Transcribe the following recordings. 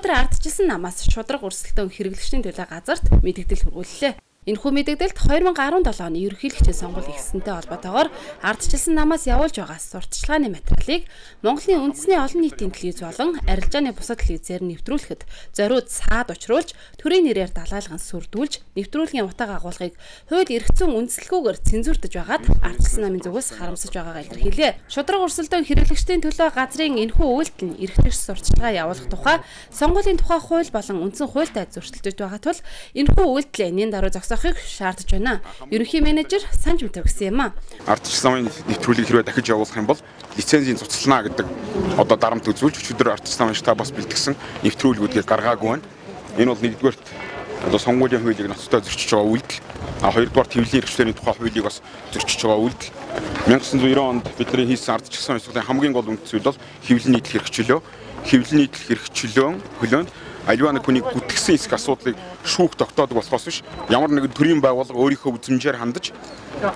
Өнөөдөр ардчилсан намаас шудраг өрсөлдөөн хэрэглэгчдийн төлөө газарт мэдээлэл хүргүүллээ. Энэхүү мэдээлэлд 2017 оны ерөнхийлөгчийн сонгуул ихсэнтэй холбоотойгоор ардчилсан намаас явуулж байгаа сурталчилгааны материалыг Монголын үндэсний олон нийтийн телевиз болон арилжааны бусад телевизээр нэвтрүүлэхэд зориуд саад учруулж төрийн нэрээр далайлган сүрдүүлж нэвтрүүлгийн утга агуулгыг хууль эрх зүйн үндэслэлгүйгээр цензурдж байгаад ардчилсан намын зүгээс харамсаж байгаагаа илэрхийлээ. Шудраг өрсөлдөөн хэрэглэгчдийн төлөө газрын энэхүү үйлдэл нь эрхтгч сурталчилгаа явуулах тухай сонгуулийн тухай хууль болон үндсэн хуультай зөрчилдөж байгаа тул энэхүү үйлдэлээ нэн даруй зогсоох зогсоохыг шаардж байна. Ерөнхий менежер санж мэт өгсөн юм а. Ардчилсан намын нэвтрүүлгийг хэрвээ дахиж явуулах юм бол лицензийн цуцлана гэдэг одоо дарамт үзүүлж өчигдөр ардчилсан намын штаб бас бэлтгэсэн нэвтрүүлгүүдийг гаргаагүй байна. Энэ бол нэгдүгээрт одоо сонгуулийн хуулийг ноцтой зөрчиж байгаа үйлдэл. А хоёрдугаар твлийн эрхчлөөний тухай хуулийг бас зөрчиж байгаа үйлдэл. 1990 онд бидний хийсэн ардчилсан ёслолын хамгийн гол үндэс зүйл бол хэвлэл нийтлэх хэрэгчлөө. Хэвлэл нийтлэх хэрэгчлөө хөлөөнд альва нэг хүнийг гүтгсэн эсэх асуудлыг шүүх тогтоодог болохоос биш ямар нэгэн төрлийн байгууллага өөрийнхөө үзмжээр хандаж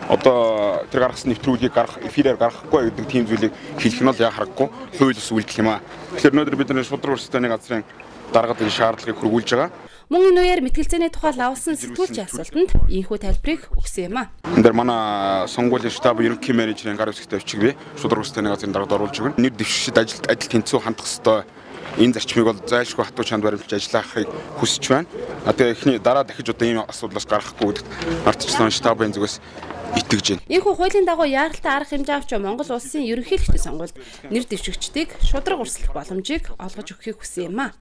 одоо тэр гаргасан нэвтрүүлгийг гарах эфирээр гаргахгүй гэдэг тийм зүйлийг хэлэх нь л яа харахгүй хууль ус үйлдэх юм аа. Тэгэхээр өнөөдөр бид нар шудраг өрсөлдөөний газрын даргад энэ шаардлагыг хөрвүүлж байгаа. Мөн энэ үеэр мэтгэлцээний тухай лавсан сэтгүүлч асуултанд ийхүү тайлбарыг өгсөн юм а. Энд дээр манай сонгуулийн штаб ерөнхий менежерийн гар өчиг би шудраг өрсөлдөөний газрын даргад оруулж өгнө. Нэр дэвшигчд ажилд ажил тэнцүү хандах хэвээр энэ зарчмыг бол зайлшгүй хатуу чанд баримтж ажиллахыг хүсэж байна. А тэгээ эхний дараа дахиж одоо ийм асуудлаас гарахгүй гэдэгт ардчлан штабын зүгээс итгэж байна. Ийхүү хуулийн дагуу яаралтай арга хэмжээ авч Монгол улсын ерөнхийлөгчдийн сонгуульд нэр дэвшигчдийг шудраг өрсөлдөх боломжийг олгож өгөхийг хүсэн юм а.